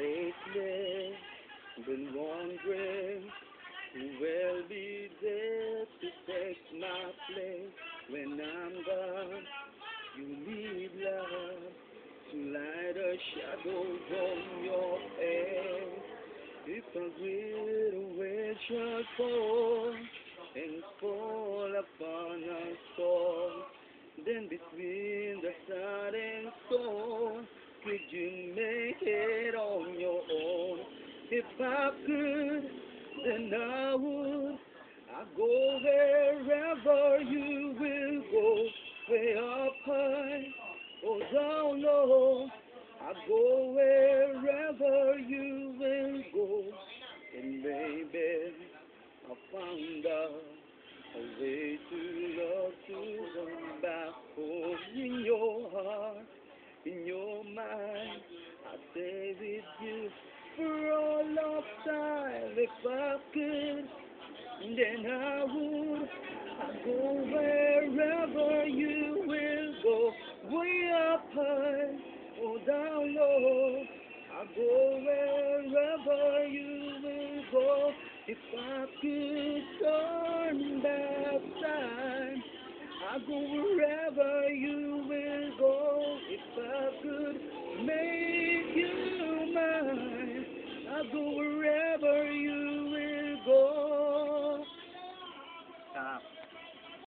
Lately, been wondering who will be there to take my place when I'm gone. You need love to light a shadow on your head. Because with a wind shall and fall upon us all. Then between the sun and storm, could you make it I could, then I would. I go wherever you will go, way up high or down low. I go wherever you will go, and baby, I found out a way to love to come back home in your heart, in your mind. I stay with you time if I could. Then I would. I go wherever you will go, way up high or down low. I go wherever you will go. If I could turn back time, I go wherever you will go. If I could make you mine, I go.